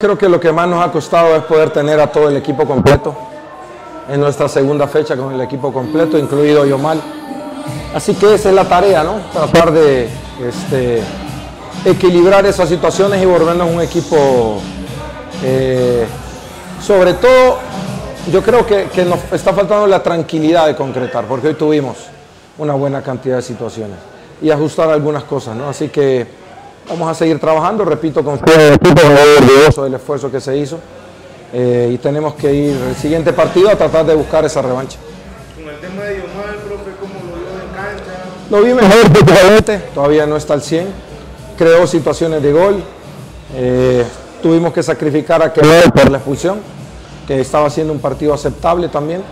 Creo que lo que más nos ha costado es poder tener a todo el equipo completo. En nuestra segunda fecha con el equipo completo, incluido Yomal. Así que esa es la tarea, ¿no? Tratar de este, equilibrar esas situaciones y volvernos un equipo, eh, sobre todo, yo creo que, que nos está faltando la tranquilidad de concretar, porque hoy tuvimos una buena cantidad de situaciones y ajustar algunas cosas, ¿no? Así que Vamos a seguir trabajando, repito, con el equipo, orgulloso del esfuerzo que se hizo. Eh, y tenemos que ir el siguiente partido a tratar de buscar esa revancha. Con el tema de Yomar, profe, ¿cómo lo vio en cancha? Lo vi mejor prácticamente, todavía no está al 100, creó situaciones de gol, eh, tuvimos que sacrificar a Quevedo por la expulsión, que estaba haciendo un partido aceptable también,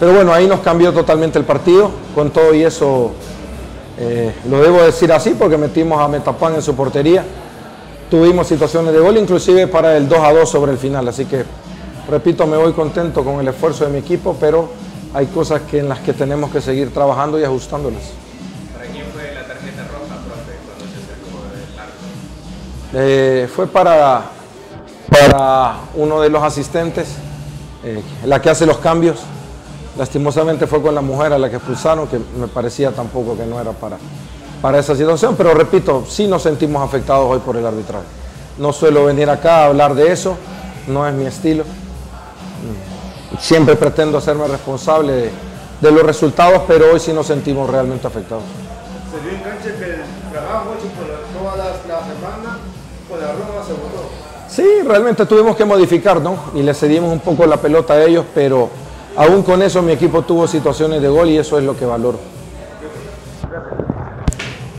pero bueno, ahí nos cambió totalmente el partido, con todo y eso eh, lo debo decir así porque metimos a Metapan en su portería. Tuvimos situaciones de gol, inclusive para el 2 a 2 sobre el final. Así que, repito, me voy contento con el esfuerzo de mi equipo, pero hay cosas que, en las que tenemos que seguir trabajando y ajustándolas. ¿Para quién fue la tarjeta roja, profe, cuando se acercó del arco? Eh, fue para, para uno de los asistentes, eh, la que hace los cambios. Lastimosamente fue con la mujer a la que expulsaron, que me parecía tampoco que no era para, para esa situación, pero repito, sí nos sentimos afectados hoy por el arbitraje. No suelo venir acá a hablar de eso, no es mi estilo. Siempre pretendo hacerme responsable de, de los resultados, pero hoy sí nos sentimos realmente afectados. Se vio en cancha que el trabajo hecho por toda la, la semana, por la Roma se votó. Sí, realmente tuvimos que modificar, ¿no? Y le cedimos un poco la pelota a ellos, pero Aún con eso mi equipo tuvo situaciones de gol y eso es lo que valoro.